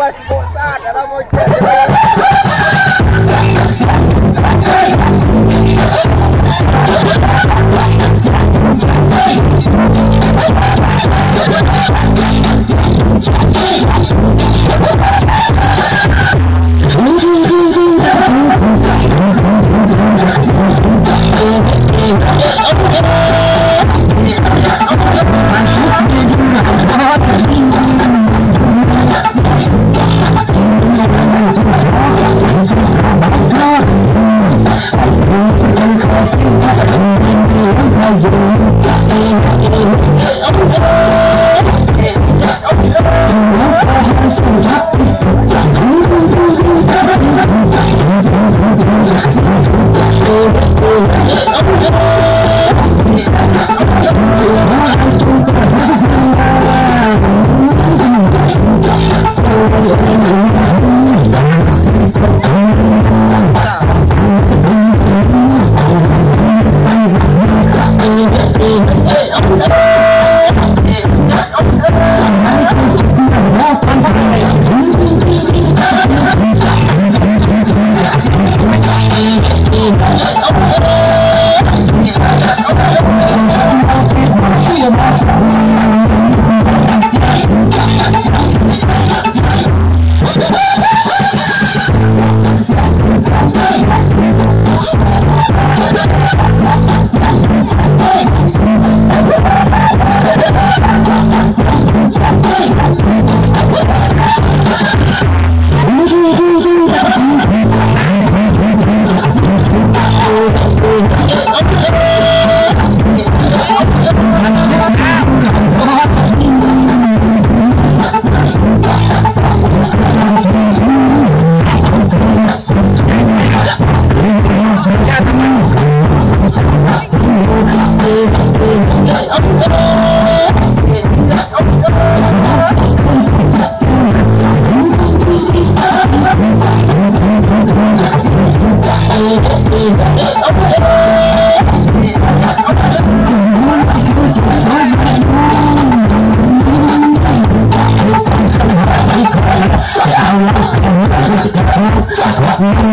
vai se gozar, pelo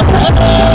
الله